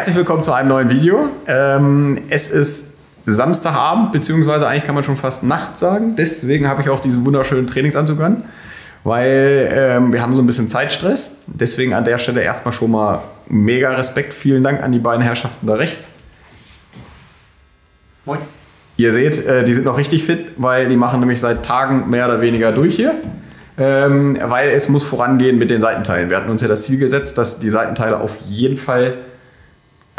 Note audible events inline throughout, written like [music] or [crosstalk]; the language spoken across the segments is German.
Herzlich willkommen zu einem neuen Video. Ähm, es ist Samstagabend, beziehungsweise eigentlich kann man schon fast Nacht sagen. Deswegen habe ich auch diesen wunderschönen Trainingsanzug an, weil ähm, wir haben so ein bisschen Zeitstress. Deswegen an der Stelle erstmal schon mal mega Respekt. Vielen Dank an die beiden Herrschaften da rechts. Moin. Ihr seht, äh, die sind noch richtig fit, weil die machen nämlich seit Tagen mehr oder weniger durch hier. Ähm, weil es muss vorangehen mit den Seitenteilen. Wir hatten uns ja das Ziel gesetzt, dass die Seitenteile auf jeden Fall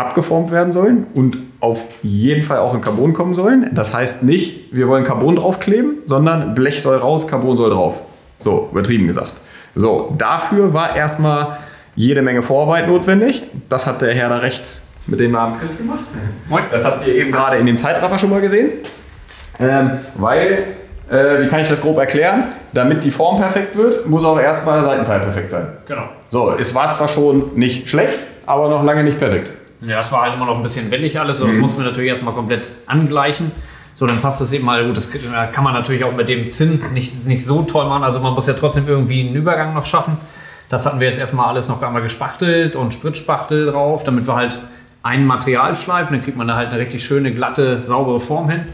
abgeformt werden sollen und auf jeden Fall auch in Carbon kommen sollen. Das heißt nicht, wir wollen Carbon draufkleben, sondern Blech soll raus, Carbon soll drauf. So, übertrieben gesagt. So, dafür war erstmal jede Menge Vorarbeit notwendig. Das hat der Herr da rechts mit dem Namen Chris gemacht. Moin. Das habt ihr eben gerade in dem Zeitraffer schon mal gesehen. Ähm, weil, äh, wie kann ich das grob erklären? Damit die Form perfekt wird, muss auch erstmal der Seitenteil perfekt sein. Genau. So, es war zwar schon nicht schlecht, aber noch lange nicht perfekt. Ja, es war halt immer noch ein bisschen wellig alles. So, Das mussten wir natürlich erstmal komplett angleichen. So, dann passt das eben mal gut. Das kann man natürlich auch mit dem Zinn nicht, nicht so toll machen. Also man muss ja trotzdem irgendwie einen Übergang noch schaffen. Das hatten wir jetzt erstmal alles noch einmal gespachtelt und Spritzspachtel drauf, damit wir halt ein Material schleifen. Dann kriegt man da halt eine richtig schöne, glatte, saubere Form hin.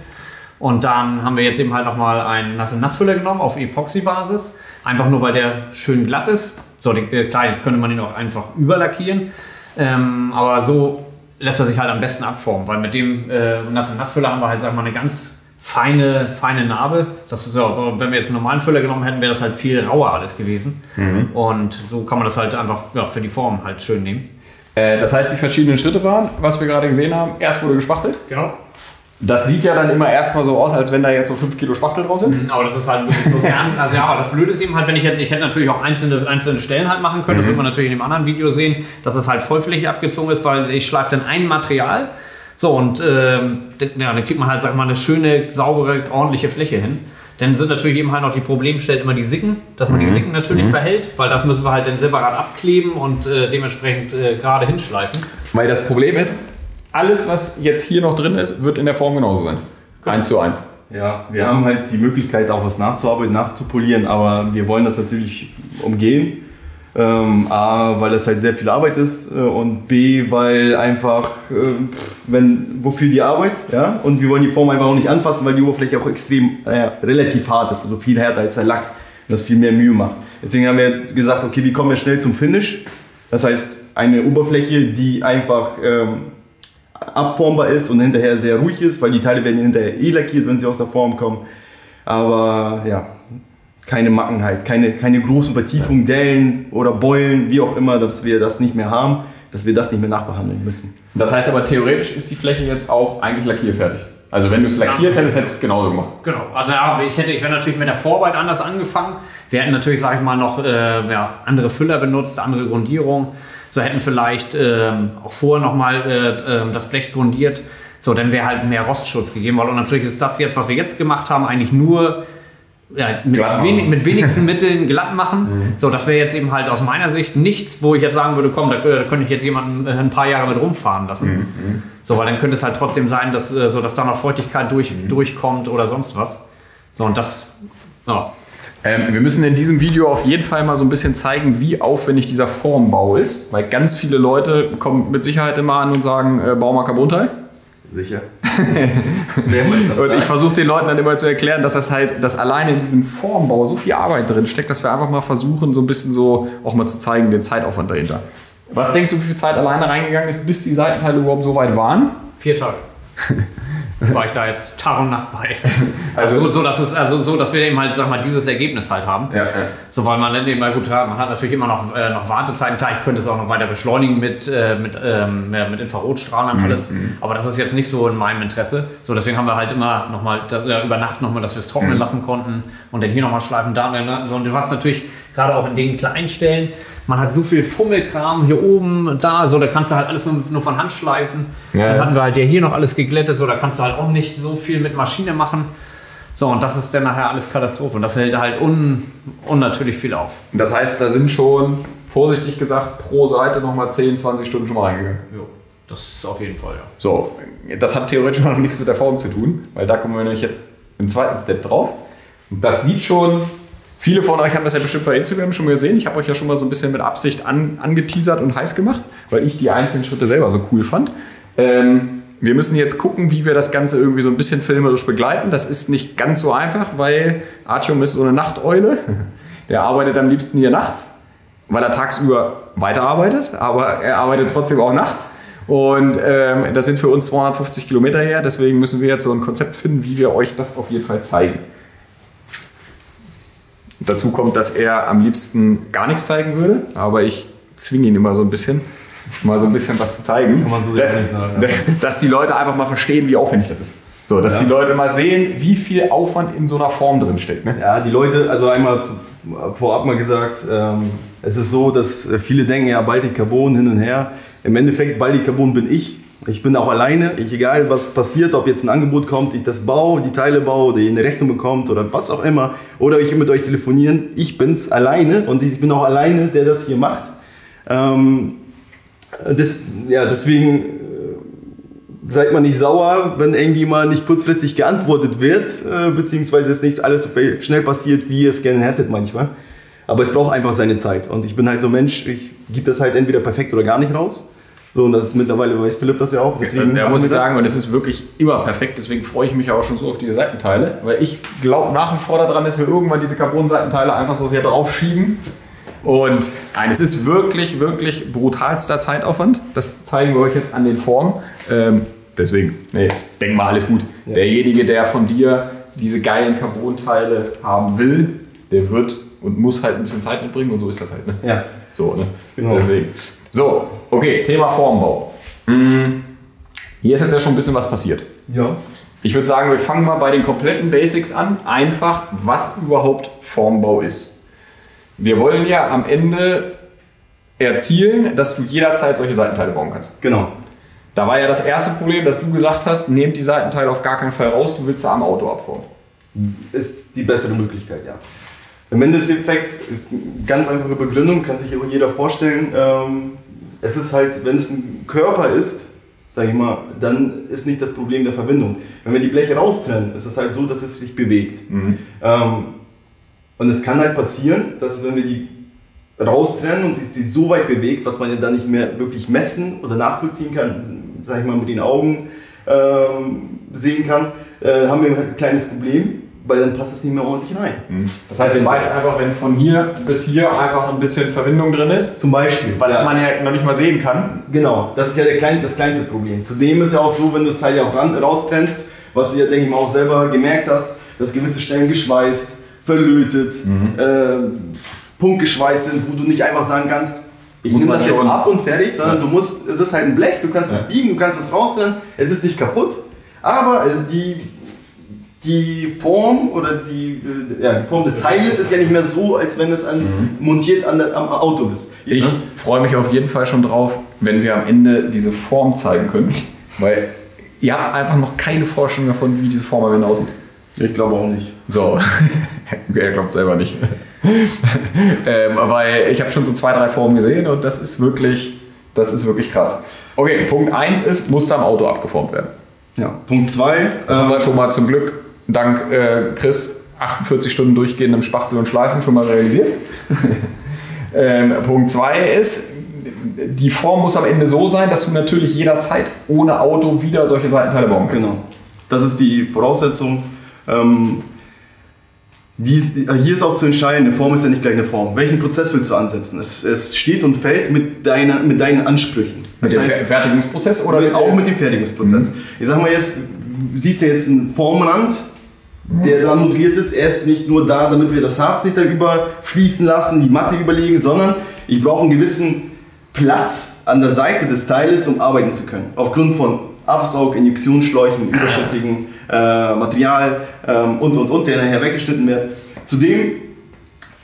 Und dann haben wir jetzt eben halt nochmal einen nasse Nassfüller genommen auf Epoxy-Basis. Einfach nur, weil der schön glatt ist. So, den, äh, klar, jetzt könnte man ihn auch einfach überlackieren. Ähm, aber so lässt er sich halt am besten abformen, weil mit dem äh, nassen Nassfüller haben wir halt, sag mal, eine ganz feine, feine Narbe. Das ist ja, wenn wir jetzt einen normalen Füller genommen hätten, wäre das halt viel rauer alles gewesen. Und so kann man das halt einfach ja, für die Form halt schön nehmen. Äh, das heißt, die verschiedenen Schritte waren, was wir gerade gesehen haben, erst wurde gespachtelt. Genau. Das sieht ja dann immer erstmal so aus, als wenn da jetzt so 5 Kilo Spachtel drauf sind. Aber das ist halt wirklich so gern. Also ja, aber das Blöde ist eben halt, wenn ich jetzt, ich hätte natürlich auch einzelne, einzelne Stellen halt machen können. Das wird man natürlich in dem anderen Video sehen, dass es halt vollflächig abgezogen ist, weil ich schleife dann ein Material. So, und ähm, ja, dann kriegt man halt, sag mal, eine schöne, saubere, ordentliche Fläche hin. Dann sind natürlich eben halt noch die Problemstellen immer die Sicken, dass man die Sicken natürlich behält, weil das müssen wir halt dann separat abkleben und äh, dementsprechend äh, gerade hinschleifen. Weil das Problem ist, alles, was jetzt hier noch drin ist, wird in der Form genauso sein. Eins zu eins. Ja, wir haben halt die Möglichkeit, auch was nachzuarbeiten, nachzupolieren, aber wir wollen das natürlich umgehen. Ähm, A, weil das halt sehr viel Arbeit ist äh, und B, weil einfach, äh, wenn, wofür die Arbeit, ja, und wir wollen die Form einfach auch nicht anfassen, weil die Oberfläche auch extrem, äh, relativ hart ist, also viel härter als der Lack und das viel mehr Mühe macht. Deswegen haben wir jetzt gesagt, okay, wie kommen wir schnell zum Finish? Das heißt, eine Oberfläche, die einfach ähm, abformbar ist und hinterher sehr ruhig ist, weil die Teile werden hinterher eh lackiert, wenn sie aus der Form kommen. Aber ja, keine Macken halt, keine, keine großen Vertiefungen, Dellen oder Beulen, wie auch immer, dass wir das nicht mehr haben, dass wir das nicht mehr nachbehandeln müssen. Das heißt aber, theoretisch ist die Fläche jetzt auch eigentlich lackierfertig. Also wenn du es lackiert Ja. hättest, hättest du es genauso gemacht. Genau. Also ja, ich hätte, ich wäre natürlich mit der Vorarbeit anders angefangen. Wir hätten natürlich, sage ich mal, noch äh, ja, andere Füller benutzt, andere Grundierung. So hätten vielleicht ähm, auch vorher nochmal äh, ähm, das Blech grundiert. So, dann wäre halt mehr Rostschutz gegeben, weil und natürlich ist das jetzt, was wir jetzt gemacht haben, eigentlich nur ja, mit, wenig, mit wenigsten [laughs] Mitteln glatt machen. So, das wäre jetzt eben halt aus meiner Sicht nichts, wo ich jetzt sagen würde, komm, da, äh, da könnte ich jetzt jemanden äh, ein paar Jahre mit rumfahren lassen. So, weil dann könnte es halt trotzdem sein, dass, äh, so, dass da noch Feuchtigkeit durch, durchkommt oder sonst was. So, und das, ja, Ähm, wir müssen in diesem Video auf jeden Fall mal so ein bisschen zeigen, wie aufwendig dieser Formbau ist. Weil ganz viele Leute kommen mit Sicherheit immer an und sagen, äh, bau mal Carbonteil. Sicher. [laughs] Und ich versuche den Leuten dann immer zu erklären, dass das halt, dass alleine in diesem Formbau so viel Arbeit drin steckt, dass wir einfach mal versuchen, so ein bisschen so auch mal zu zeigen, den Zeitaufwand dahinter. Was denkst du, wie viel Zeit alleine reingegangen ist, bis die Seitenteile überhaupt so weit waren? vier Tage. [laughs] war ich da jetzt Tag und Nacht bei. [laughs] Also- Also, so, dass es, also so, dass wir eben halt, sag mal, dieses Ergebnis halt haben. Ja, ja. So, weil man dann eben mal gut hat, man hat natürlich immer noch, äh, noch Wartezeiten. Klar, ich könnte es auch noch weiter beschleunigen mit, äh, mit, ähm, ja, mit Infrarotstrahlen und alles. Aber das ist jetzt nicht so in meinem Interesse. So, deswegen haben wir halt immer nochmal, äh, über Nacht nochmal, dass wir es trocknen lassen konnten und dann hier nochmal schleifen, da. Ne? So, und du hast natürlich gerade auch in den kleinen Stellen, man hat so viel Fummelkram hier oben und da, so, da kannst du halt alles nur, nur von Hand schleifen. Ja, dann hatten wir halt ja hier noch alles geglättet, so, da kannst du halt auch nicht so viel mit Maschine machen. So, und das ist dann nachher alles Katastrophe. Und das hält halt un, unnatürlich viel auf. Das heißt, da sind schon, vorsichtig gesagt, pro Seite nochmal 10, 20 Stunden schon mal reingegangen. Jo, das ist auf jeden Fall, ja. So, das hat theoretisch noch nichts mit der Form zu tun, weil da kommen wir nämlich jetzt im zweiten Step drauf. Das sieht schon Viele von euch haben das ja bestimmt bei Instagram schon mal gesehen. Ich habe euch ja schon mal so ein bisschen mit Absicht an, angeteasert und heiß gemacht, weil ich die einzelnen Schritte selber so cool fand. Ähm, wir müssen jetzt gucken, wie wir das Ganze irgendwie so ein bisschen filmerisch begleiten. Das ist nicht ganz so einfach, weil Artyom ist so eine Nachteule. [laughs] Der arbeitet am liebsten hier nachts, weil er tagsüber weiterarbeitet, aber er arbeitet trotzdem auch nachts. Und ähm, das sind für uns 250 Kilometer her, deswegen müssen wir jetzt so ein Konzept finden, wie wir euch das auf jeden Fall zeigen. Dazu kommt, dass er am liebsten gar nichts zeigen würde, aber ich zwinge ihn immer so ein bisschen, mal so ein bisschen was zu zeigen. Kann man so dass, nicht sagen, ja. [laughs] dass die Leute einfach mal verstehen, wie aufwendig das ist. So, dass Ja. die Leute mal sehen, wie viel Aufwand in so einer Form drin steckt. Ne? Ja, die Leute, also einmal zu, vorab mal gesagt, ähm, es ist so, dass äh, viele denken, ja, Baltic Carbon hin und her. Im Endeffekt, Baltic Carbon bin ich. Ich bin auch alleine. Ich, egal was passiert, ob jetzt ein Angebot kommt, ich das baue, die Teile baue oder ihr eine Rechnung bekommt oder was auch immer. Oder ich mit euch telefonieren. Ich bin's alleine und ich bin auch alleine, der das hier macht. Ähm, das, ja, deswegen äh, seid mal nicht sauer, wenn irgendwie mal nicht kurzfristig geantwortet wird, äh, beziehungsweise es nicht alles so schnell passiert, wie ihr es gerne hättet manchmal. Aber es braucht einfach seine Zeit. Und ich bin halt so Mensch, ich gebe das halt entweder perfekt oder gar nicht raus. So, und das ist mittlerweile weiß Philipp das ja auch. Deswegen machen muss ich sagen, und es ist wirklich immer perfekt, deswegen freue ich mich auch schon so auf die Seitenteile, weil ich glaube nach wie vor daran, dass wir irgendwann diese Carbon-Seitenteile einfach so hier drauf schieben. Und nein, es ist wirklich, wirklich brutalster Zeitaufwand. Das zeigen wir euch jetzt an den Formen. Ähm, deswegen, nee, denk mal, alles gut. Ja. Derjenige, der von dir diese geilen Carbon-Teile haben will, der wird und muss halt ein bisschen Zeit mitbringen und so ist das halt. Ne? Ja, So, ne? Genau. Deswegen. So, okay, Thema Formbau. Hm, Hier ist jetzt ja schon ein bisschen was passiert. ja. Ich würde sagen, wir fangen mal bei den kompletten Basics an. Einfach, was überhaupt Formbau ist. Wir wollen ja am Ende erzielen, dass du jederzeit solche Seitenteile bauen kannst. genau. Da war ja das erste Problem, dass du gesagt hast, nehmt die Seitenteile auf gar keinen Fall raus, du willst da am Auto abformen. Ist die bessere Möglichkeit, ja. Im Endeffekt, ganz einfache Begründung, kann sich jeder vorstellen. Ähm, es ist halt, wenn es ein Körper ist, sage ich mal, dann ist nicht das Problem der Verbindung. Wenn wir die Bleche raustrennen, ist es halt so, dass es sich bewegt. Ähm, und es kann halt passieren, dass wenn wir die raustrennen und die, die so weit bewegt, was man ja dann nicht mehr wirklich messen oder nachvollziehen kann, sag ich mal mit den Augen ähm, sehen kann, äh, haben wir ein kleines Problem, weil dann passt es nicht mehr ordentlich rein. Das heißt, du weißt einfach, wenn von hier bis hier einfach ein bisschen Verbindung drin ist, Zum Beispiel. was ja. man ja noch nicht mal sehen kann. Genau, das ist ja klein, das kleinste Problem. Zudem ist ja auch so, wenn du das Teil ja auch ran, raustrennst, was du ja, denke ich mal, auch selber gemerkt hast, dass gewisse Stellen geschweißt, verlötet, äh, punktgeschweißt sind, wo du nicht einfach sagen kannst, ich nehme das jetzt ab und fertig, sondern Ja. du musst, es ist halt ein Blech, du kannst es biegen, du kannst es raustrennen, es ist nicht kaputt, aber die, die Form oder die, äh, ja, die Form des Teiles ist ja nicht mehr so, als wenn es an, montiert an der, am Auto bist. Ich Ne? freue mich auf jeden Fall schon drauf, wenn wir am Ende diese Form zeigen können, weil ihr habt einfach noch keine Vorstellung davon, wie diese Form am Ende aussieht. Ich glaube auch nicht. So, [laughs] er glaubt selber nicht. [laughs] ähm, weil ich habe schon so zwei, drei Formen gesehen und das ist wirklich, das ist wirklich krass. Okay, Punkt 1 ist, muss am Auto abgeformt werden. Ja. Punkt 2. Das haben wir schon mal zum Glück, dank äh, Chris, 48 Stunden durchgehendem Spachtel und Schleifen schon mal realisiert. [laughs] ähm, Punkt 2 ist, die Form muss am Ende so sein, dass du natürlich jederzeit ohne Auto wieder solche Seitenteile bauen kannst. Genau. Das ist die Voraussetzung. Ähm, die, hier ist auch zu entscheiden, eine Form ist ja nicht gleich eine Form. Welchen Prozess willst du ansetzen? Es, es steht und fällt mit, deiner, mit deinen Ansprüchen. Mit Das dem heißt, Fer- Fertigungsprozess oder mit, mit auch dem- mit dem Fertigungsprozess. Ich sag mal jetzt, du siehst ja jetzt einen Formrand, der da modelliert ist. Er ist nicht nur da, damit wir das Harz nicht da überfließen lassen, die Matte überlegen, sondern ich brauche einen gewissen Platz an der Seite des Teiles, um arbeiten zu können. Aufgrund von Absaug, Injektionsschläuchen, überschüssigem äh, Material ähm, und und und, der nachher weggeschnitten wird. Zudem,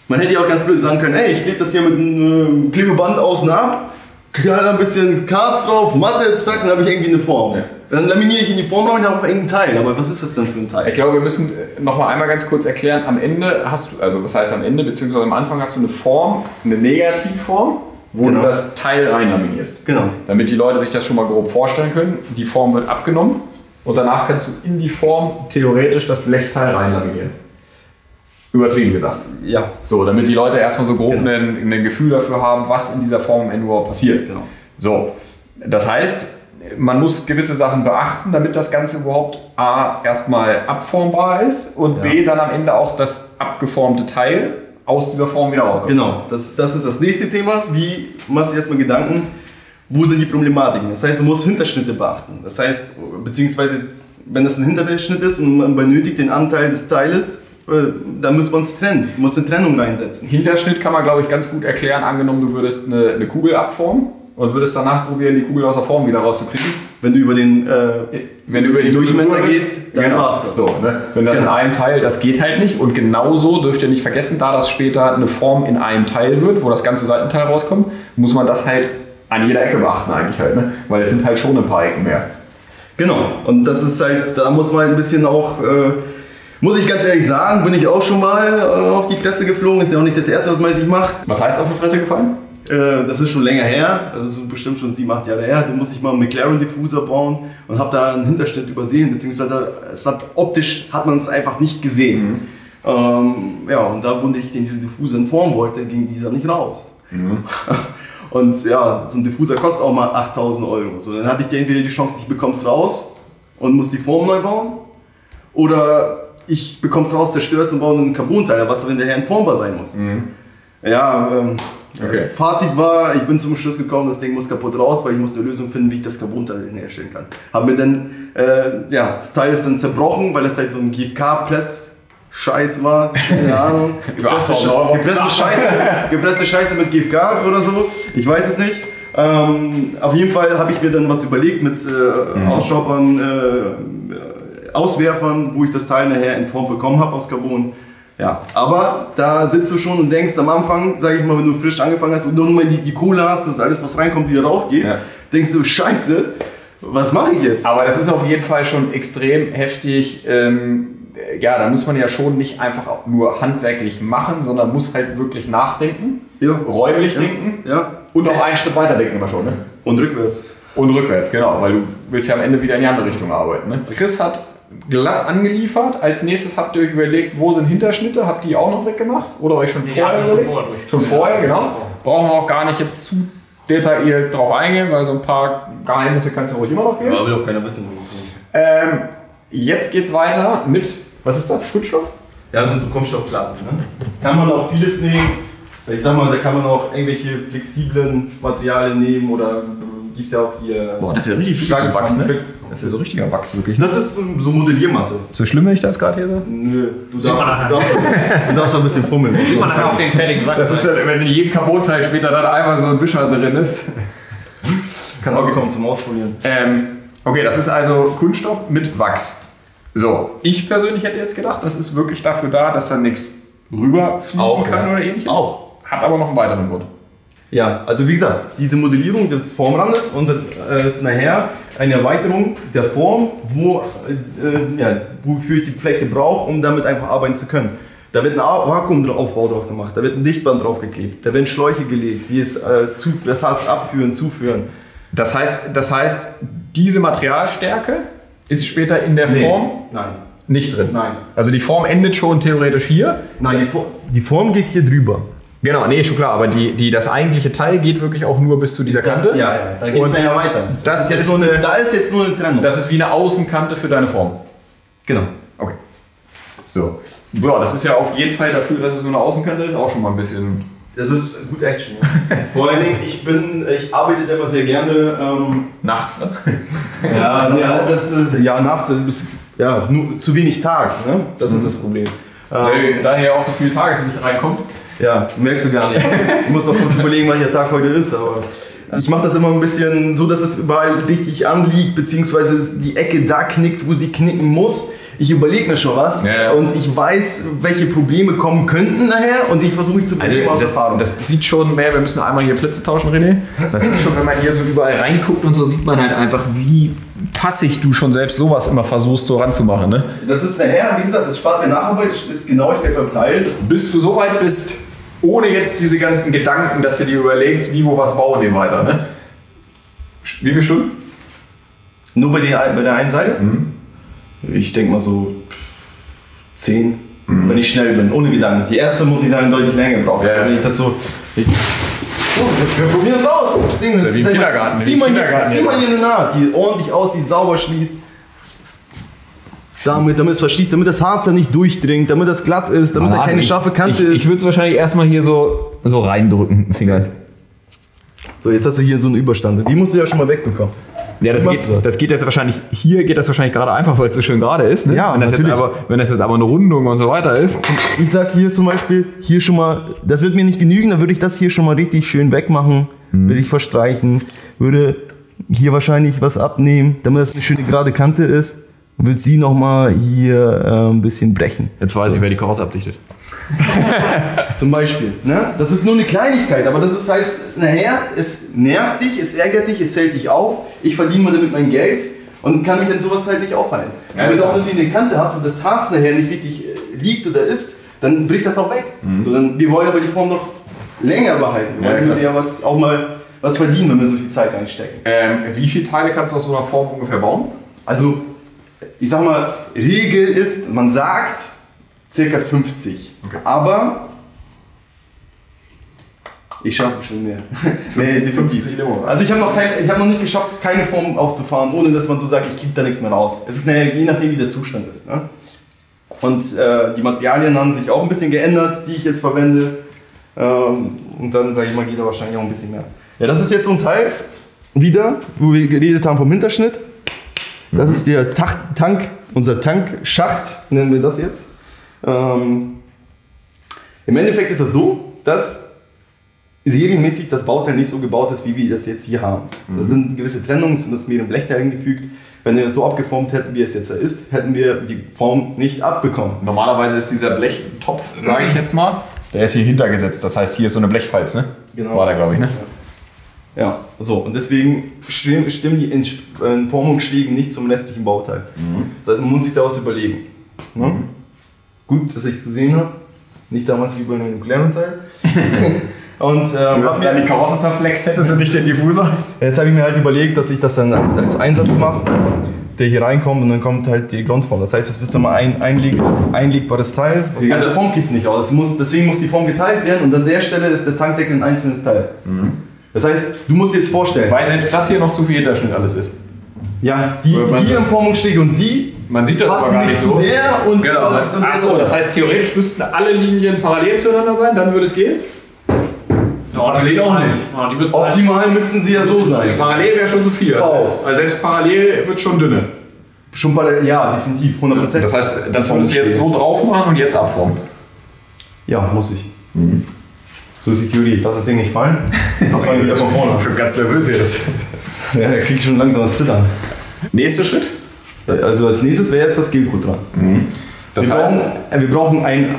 man hätte ja auch ganz blöd sagen können, ey, ich klebe das hier mit einem äh, Klebeband außen ab, knall ein bisschen Karz drauf, Matte, zack, dann habe ich irgendwie eine Form. Ja. Dann laminiere ich in die Form und habe auch irgendeinen Teil. Aber was ist das denn für ein Teil? Ich glaube, wir müssen noch mal einmal ganz kurz erklären. Am Ende hast du, also was heißt am Ende, beziehungsweise am Anfang hast du eine Form, eine Negativform, wo Genau. du das Teil reinlaminierst. Genau. Damit die Leute sich das schon mal grob vorstellen können. Die Form wird abgenommen und danach kannst du in die Form theoretisch das Blechteil reinlaminieren. Übertrieben gesagt. Ja, So, damit die Leute erstmal so grob Genau. ein, ein Gefühl dafür haben, was in dieser Form am Ende überhaupt passiert. genau. So, das heißt, man muss gewisse Sachen beachten, damit das Ganze überhaupt A, erstmal abformbar ist und B, dann am Ende auch das abgeformte Teil aus dieser Form wieder rauskommt. Genau, das, das ist das nächste Thema. Wie machst du erstmal Gedanken, wo sind die Problematiken? Das heißt, man muss Hinterschnitte beachten. Das heißt, beziehungsweise, wenn das ein Hinterschnitt ist und man benötigt den Anteil des Teiles, äh, dann muss man es trennen, muss eine Trennung reinsetzen. Hinterschnitt kann man, glaube ich, ganz gut erklären. Angenommen, du würdest eine, eine Kugel abformen und würdest danach probieren, die Kugel aus der Form wieder rauszukriegen. Wenn du über den, äh, Wenn du über den Durchmesser gehst, dann genau. war's das. So, ne? Wenn das Genau. in einem Teil, das geht halt nicht. Und genauso dürft ihr nicht vergessen, da das später eine Form in einem Teil wird, wo das ganze Seitenteil rauskommt, muss man das halt an jeder Ecke beachten eigentlich halt. Ne? Weil es sind halt schon ein paar Ecken mehr. Genau, und das ist halt, da muss man ein bisschen auch, äh, muss ich ganz ehrlich sagen, bin ich auch schon mal äh, auf die Fresse geflogen. Ist ja auch nicht das erste, was man sich macht. Was heißt auf die Fresse gefallen? Äh, das ist schon länger her, das ist bestimmt schon sieben, acht Jahre her. Da musste ich mal einen McLaren-Diffuser bauen und habe da einen Hinterschnitt übersehen, beziehungsweise es hat, optisch hat man es einfach nicht gesehen. Ähm, ja, und da, wo ich den diesen Diffuser in Form wollte, ging dieser nicht raus. [laughs] Und ja, so ein Diffuser kostet auch mal 8000 Euro. So, dann hatte ich dir entweder die Chance, ich bekomm's raus und muss die Form neu bauen, oder ich bekomm's raus, zerstörst und baue einen Carbon-Teil, was dann hinterher entformbar sein muss. Ja, ähm, Okay. Fazit war, ich bin zum Schluss gekommen, das Ding muss kaputt raus, weil ich muss eine Lösung finden, wie ich das Carbon-Teil herstellen kann. Hab mir dann, äh, ja, das Teil ist dann zerbrochen, weil es halt so ein GFK-Press-Scheiß war, keine [laughs] Ahnung. Gepresste, 8000 Euro. gepresste, Scheiße, gepresste Scheiße mit GFK oder so, ich weiß es nicht. Ähm, auf jeden Fall habe ich mir dann was überlegt mit äh, Ausschaupern, äh, Auswerfern, wo ich das Teil nachher in Form bekommen habe aus Carbon. Ja, aber da sitzt du schon und denkst am Anfang, sage ich mal, wenn du frisch angefangen hast und nur mal die, die Kohle hast, dass alles, was reinkommt, wieder rausgeht, Ja. denkst du, scheiße, was mache ich jetzt? Aber das ist auf jeden Fall schon extrem heftig. Ähm, ja, da muss man ja schon nicht einfach nur handwerklich machen, sondern muss halt wirklich nachdenken, Ja, räumlich ja, denken und auch einen Schritt weiter denken immer schon. Ne? Und rückwärts. Und rückwärts, genau, weil du willst ja am Ende wieder in die andere Richtung arbeiten. Ne? Chris hat glatt angeliefert. Als nächstes habt ihr euch überlegt, wo sind Hinterschnitte? Habt ihr die auch noch weggemacht? Oder euch schon Nee, vorher schon überlegt? vorher Schon vorher, genau. Brauchen wir auch gar nicht jetzt zu detailliert drauf eingehen, weil so ein paar Geheimnisse kannst du ruhig immer noch geben. Ja, will auch keiner wissen. Ähm, jetzt geht's weiter mit, was ist das? Kunststoff? Ja, das sind so Kunststoffplatten. Ne? Kann man auch vieles nehmen. Ich sag mal, da kann man auch irgendwelche flexiblen Materialien nehmen oder äh, gibt's ja auch hier. das ist ja richtig Wachs, ne? Das ist ja so richtiger Wachs, wirklich. Das ist so, Modelliermasse. So schlimm, wenn ich das gerade hier so? Nö, du darfst, du, darfst, du darfst ein bisschen fummeln. Sieht man nachher auf den fertigen Sack. Das ist ja, wenn in jedem Carbon-Teil später dann einmal so ein Wischer drin ist. Kannst du kommen zum Ausprobieren. Ähm, okay, das ist also Kunststoff mit Wachs. So, ich persönlich hätte jetzt gedacht, das ist wirklich dafür da, dass da nichts rüberfließen Auch, kann ja. oder ähnliches. Auch. Hat aber noch einen weiteren Grund. Ja, also wie gesagt, diese Modellierung des Formrandes und äh, ist nachher eine Erweiterung der Form, wo, äh, äh, ja, wofür ich die Fläche brauche, um damit einfach arbeiten zu können. Da wird ein Vakuumaufbau drauf gemacht, da wird ein Dichtband draufgeklebt, da werden Schläuche gelegt, die es, äh, zu, das heißt abführen, zuführen. Das heißt, das heißt, diese Materialstärke ist später in der Form Nein. nicht drin. Nein. Also die Form endet schon theoretisch hier. Nein, die, For die Form geht hier drüber. Genau, nee, schon klar, aber die, die, das eigentliche Teil geht wirklich auch nur bis zu dieser Das, Kante. ja, ja, da geht es nachher weiter. das ist jetzt nur eine, da ist jetzt nur eine Trennung. Das ist wie eine Außenkante für deine Form. genau. Okay. So. Ja, das ist ja auf jeden Fall dafür, dass es nur eine Außenkante ist, auch schon mal ein bisschen. Das ist gut Action. Ja. [laughs] Vor allen Dingen, ich bin, ich arbeite immer sehr gerne. Ähm, Nachts, ne? [laughs] ja, ja, das, äh, ja, nachts ist ja nur zu wenig Tag. Ne? Das ist das Problem. Ähm, daher auch so viel Tageslicht reinkommt. Ja, merkst du gar nicht. Du musst auch kurz überlegen, welcher Tag heute ist. Aber ich mache das immer ein bisschen so, dass es überall richtig anliegt, beziehungsweise die Ecke da knickt, wo sie knicken muss. Ich überlege mir schon was Ja, ja. und ich weiß, welche Probleme kommen könnten nachher und die versuche ich zu beheben aus Also das, Erfahrung. das sieht schon mehr, wir müssen einmal hier Plätze tauschen, René. Das sieht schon, wenn man hier so überall reinguckt und so, sieht man halt einfach, wie passig du schon selbst sowas immer versuchst, so ranzumachen. Ne? Das ist nachher, wie gesagt, das spart mir Nacharbeit, das ist Genauigkeit beim Teil. Bis du so weit bist, ohne jetzt diese ganzen Gedanken, dass du dir überlegst, wie, wo, was bauen die weiter. Ne? Wie viele Stunden? nur bei der, bei der einen Seite? Ich denke mal so 10, wenn ich schnell bin, ohne Gedanken. Die erste muss ich dann deutlich länger brauchen. Ja, ja. Wenn ich das so. Ich, oh, wir probieren es aus. Sehen, ist ja wie im sag mal, Kindergarten, Zieh wie im mal, hier, Kindergarten zieh hier. mal hier eine Naht, die ordentlich aussieht, sauber schließt. Damit, damit es verschließt, damit das Harz da nicht durchdringt, damit das glatt ist, damit da keine ich, scharfe Kante ich, ist. Ich würde es wahrscheinlich erstmal hier so, so reindrücken mit den Fingern. so, jetzt hast du hier so einen Überstand. Die musst du ja schon mal wegbekommen. Ja, das geht, das? das geht jetzt wahrscheinlich, hier geht das wahrscheinlich gerade einfach, weil es so schön gerade ist. Ne? Ja, wenn, das jetzt natürlich. aber, wenn das jetzt aber eine Rundung und so weiter ist. Ich sag hier zum Beispiel, hier schon mal, das wird mir nicht genügen, dann würde ich das hier schon mal richtig schön wegmachen, würde ich verstreichen, würde hier wahrscheinlich was abnehmen, damit das eine schöne gerade Kante ist und würde sie nochmal hier äh, ein bisschen brechen. Jetzt weiß ich, wer die Koros abdichtet. [laughs] Zum Beispiel. Ne? Das ist nur eine Kleinigkeit, aber das ist halt, nachher, es nervt dich, es ärgert dich, es hält dich auf. Ich verdiene mal damit mein Geld und kann mich an sowas halt nicht aufhalten. Ja, wenn du auch natürlich eine Kante hast und das Harz nachher nicht richtig äh, liegt oder ist, dann bricht das auch weg. So, dann, wir wollen aber die Form noch länger behalten. Wir Mhm. Ja, wollen klar. ja was, auch mal was verdienen, wenn wir so viel Zeit reinstecken. Ähm, wie viele Teile kannst du aus so einer Form ungefähr bauen? Also, ich sag mal, Regel ist, man sagt circa 50. Okay. Aber ich schaffe bestimmt mehr. [laughs] nee, definitiv. Also ich habe noch, kein, ich hab noch nicht geschafft, keine Form aufzufahren, ohne dass man so sagt, ich gebe da nichts mehr raus. Es ist naja, je nachdem, wie der Zustand ist. Ne? Und äh, die Materialien haben sich auch ein bisschen geändert, die ich jetzt verwende. Ähm, und dann, sage ich mal, geht da wahrscheinlich auch ein bisschen mehr. Ja, das ist jetzt so ein Teil, wieder, wo wir geredet haben vom Hinterschnitt. Das ist der Tach Tank, unser Tankschacht, nennen wir das jetzt. Ähm, Im Endeffekt ist es so, dass serienmäßig das Bauteil nicht so gebaut ist, wie wir das jetzt hier haben. Da sind gewisse Trennungen, sind aus mehreren Blechteilen gefügt. Wenn wir das so abgeformt hätten, wie es jetzt ist, hätten wir die Form nicht abbekommen. Normalerweise ist dieser Blechtopf, sage ich jetzt mal, der ist hier hintergesetzt. Das heißt, hier ist so eine Blechfalz, ne? Genau. War da, glaube ich, ne? Ja, so, und deswegen stimmen die Ent- äh, Formungsschläge nicht zum restlichen Bauteil. Das heißt, man muss sich da was überlegen. Ne? Gut, dass ich zu sehen habe. Nicht damals wie bei einem nuklearen Teil. [laughs] und ähm, Du hast mir, die Karosse zerflext hättest und nicht den Diffuser. jetzt habe ich mir halt überlegt, dass ich das dann als, als Einsatz mache, der hier reinkommt und dann kommt halt die Grundform. Das heißt, es ist immer ein einleg, einlegbares Teil. Die ganze Also- Form geht nicht aus. Muss, deswegen muss die Form geteilt werden und an der Stelle ist der Tankdeckel ein einzelnes Teil. Das heißt, du musst dir jetzt vorstellen, Weil selbst das hier noch zu viel Hinterschnitt alles ist. Ja, die, die im Formungsschläge und die Man sieht das aber passen gar nicht so. der und, Genau. und, und Achso, das heißt, theoretisch müssten alle Linien parallel zueinander sein, dann würde es gehen. Ja, geht auch nicht. Ja, die müssen halt, optimal müssten sie ja so sein. Parallel wäre schon zu viel. V. Also selbst parallel wird schon dünne. Schon bei der, ja, definitiv, 100%. Das heißt, das würdest du jetzt so drauf machen und jetzt abformen. Ja, muss ich. So die Theorie. Lass das Ding nicht fallen. [laughs] Das wir wieder von vorne Ich bin ganz nervös jetzt. Ja, der kriegt schon langsam das Zittern. Nächster Schritt. Also als nächstes wäre jetzt das Gelcoat dran. Das wir, heißt, brauchen, äh, wir brauchen ein.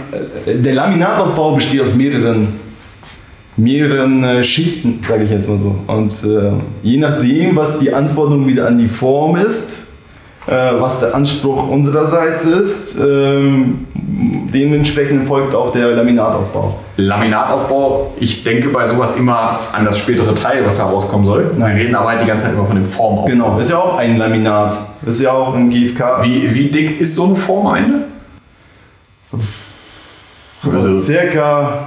äh, Der Laminataufbau besteht aus mehreren, mehreren äh, Schichten, sage ich jetzt mal so. Und äh, je nachdem, was die Anforderung wieder an die Form ist, äh, was der Anspruch unsererseits ist, ähm, dementsprechend folgt auch der Laminataufbau. Laminataufbau, ich denke bei sowas immer an das spätere Teil, was da rauskommen soll. Nein. Wir reden aber halt die ganze Zeit immer von dem Formaufbau. Genau, ist ja auch ein Laminat. Ist ja auch ein GFK. Wie, wie dick ist so eine Form am Ende? Also, Circa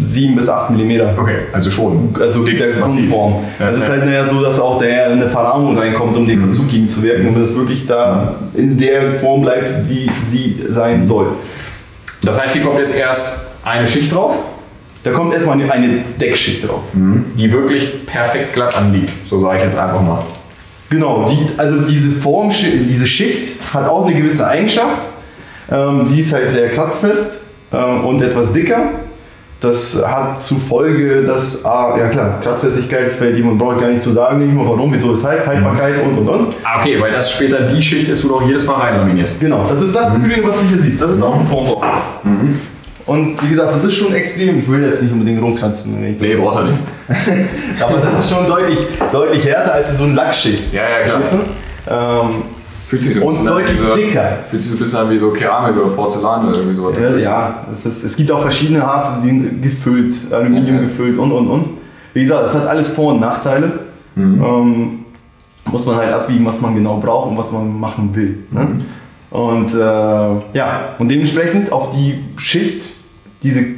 7 bis 8 Millimeter. okay, also schon. Also massiv. Grundform. Ja, Es ist ja. halt naja so, dass auch der eine Verarmung reinkommt, um den zugegen zu wirken, damit es wirklich da in der Form bleibt, wie sie sein soll. Das heißt, hier kommt jetzt erst eine Schicht drauf, Da kommt erstmal eine- Deckschicht drauf. die wirklich perfekt glatt anliegt. So sage ich jetzt einfach mal. Genau, die, also diese Form, diese Schicht hat auch eine gewisse Eigenschaft. Ähm, die ist halt sehr kratzfest ähm, und etwas dicker. Das hat zur Folge, dass, ah, ja klar, Kratzfestigkeit fällt die man braucht gar nicht zu sagen, nicht mal warum, wieso, weshalb, Haltbarkeit und und und. Ah, okay, weil das später die Schicht ist, wo du auch jedes Mal reinlaminierst. Genau, das ist das Grüne, was du hier siehst. Das ist auch ein Formbau. Und wie gesagt, das ist schon extrem. Ich will jetzt nicht unbedingt rumkratzen. Nee, brauchst du nicht. [laughs] Aber das ist schon deutlich, deutlich härter als so eine Lackschicht. Ja, ja, klar. Ähm, Fühlt sich so Und deutlich so, dicker. Fühlt sich so ein bisschen an wie so Keramik oder Porzellan oder irgendwie so. ja, ja es, ist, es gibt auch verschiedene Harze, die sind gefüllt, Aluminium Ja. gefüllt und und und. Wie gesagt, es hat alles Vor- und Nachteile. Mhm. Ähm, muss man halt abwiegen, was man genau braucht und was man machen will. Ne? Und äh, ja, und dementsprechend auf die Schicht diese, äh,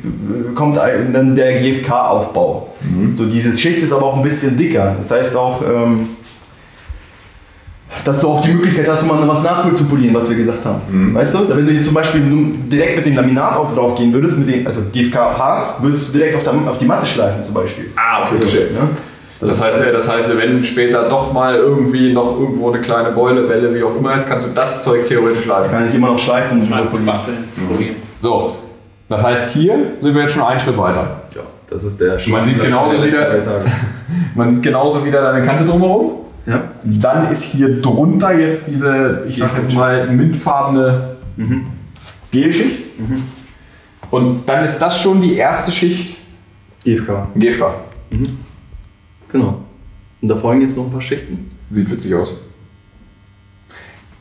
kommt dann der GFK-Aufbau. So, diese Schicht ist aber auch ein bisschen dicker. Das heißt auch, ähm, dass du auch die Möglichkeit hast, mal was nachholen zu polieren, was wir gesagt haben. Weißt du? Da, Wenn du jetzt zum Beispiel direkt mit dem Laminat auch drauf gehen würdest, mit dem, also GFK Harz, würdest du direkt auf, der, auf die Matte schleifen zum Beispiel. Ah, okay, So, verstehe. ne? Das heißt, äh, das heißt, wenn später doch mal irgendwie noch irgendwo eine kleine Beule, Welle, wie auch immer ist, kannst du das Zeug theoretisch schleifen. Kann ich immer noch schleifen und. Spachteln, polieren. So, das heißt, hier sind wir jetzt schon einen Schritt weiter. Ja, das ist der Man sieht Schleifen genauso der letzten wieder- drei Tage. [laughs] Man sieht genauso wieder deine Kante drumherum. Ja. Dann ist hier drunter jetzt diese, ich sag jetzt mal, mintfarbene Gelschicht. Und dann ist das schon die erste Schicht GFK. GFK. Genau. Und da folgen jetzt noch ein paar Schichten. Sieht witzig aus.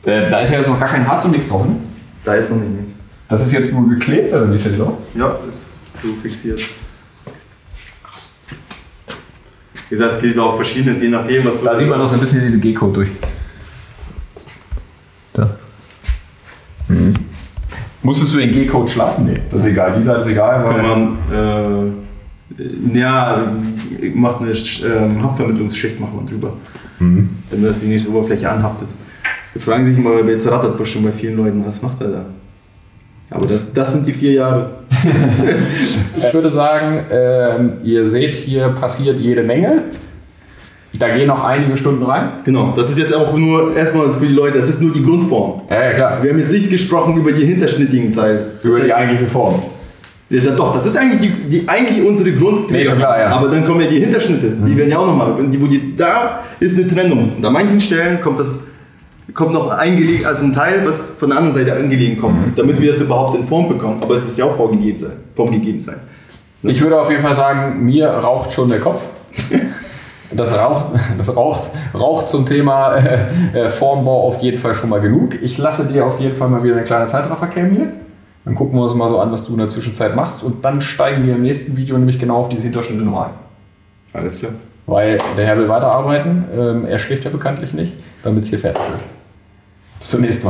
Äh, da ist ja jetzt noch gar kein Harz und nichts drauf, ne? Da jetzt noch nicht. Das ist jetzt nur geklebt oder wie ist das drauf? Ja, ist so fixiert. Krass. Wie gesagt, es gibt auch verschiedenes, je nachdem, was du. Da sieht man noch so ein bisschen diese G-Code durch. Da. Mhm. Musstest du den G-Code schlafen? Nee, das ist egal. Die Seite ist egal. kann man. Äh, ja, macht eine ähm, Haftvermittlungsschicht macht man drüber. Damit das die nächste Oberfläche anhaftet. Jetzt fragen sich immer, jetzt rattert bestimmt bei vielen Leuten, was macht er da? Aber das, das sind die vier Jahre. [laughs] ich würde sagen, ähm, ihr seht, hier passiert jede Menge. Da gehen noch einige Stunden rein. Genau, das ist jetzt auch nur erstmal für die Leute, das ist nur die Grundform. Ja, ja klar. Wir haben jetzt nicht gesprochen über die hinterschnittigen Teile. Über Das die heißt- eigentliche Form. Ja, doch, das ist eigentlich, die, die, eigentlich unsere Grund. Nee, klar, ja. Mhm. Aber dann kommen ja die Hinterschnitte, die werden ja auch nochmal, die, wo die, da ist eine Trennung. Und an manchen Stellen kommt das, kommt noch eingelegt, also ein Teil, was von der anderen Seite angelegen kommt, damit wir das überhaupt in Form bekommen. Aber es muss ja auch vorgegeben sein, formgegeben sein. Ich würde auf jeden Fall sagen, mir raucht schon der Kopf. [laughs] Das raucht, das raucht, raucht zum Thema äh, äh, Formbau auf jeden Fall schon mal genug. Ich lasse dir auf jeden Fall mal wieder eine kleine Zeitraffercam hier. Dann gucken wir uns mal so an, was du in der Zwischenzeit machst. Und dann steigen wir im nächsten Video nämlich genau auf diese Hinterschnitte noch ein. Alles klar. Weil der Herr will weiterarbeiten. Ähm, er schläft ja bekanntlich nicht, damit es hier fertig wird. Bis.